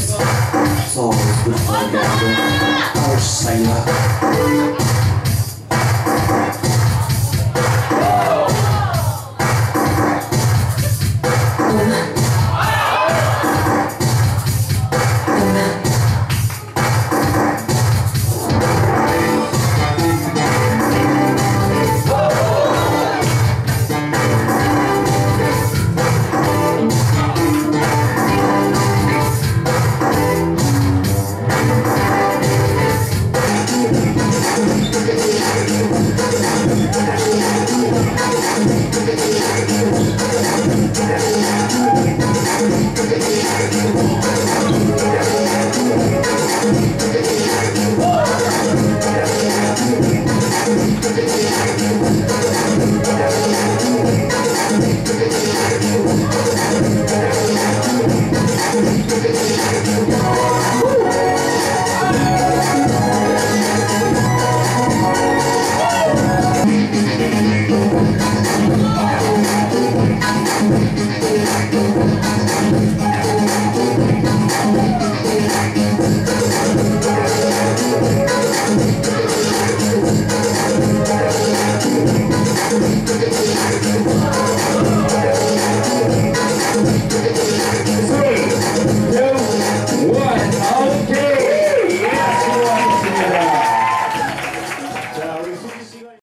It's always good for the other. Our sailor. Thank you.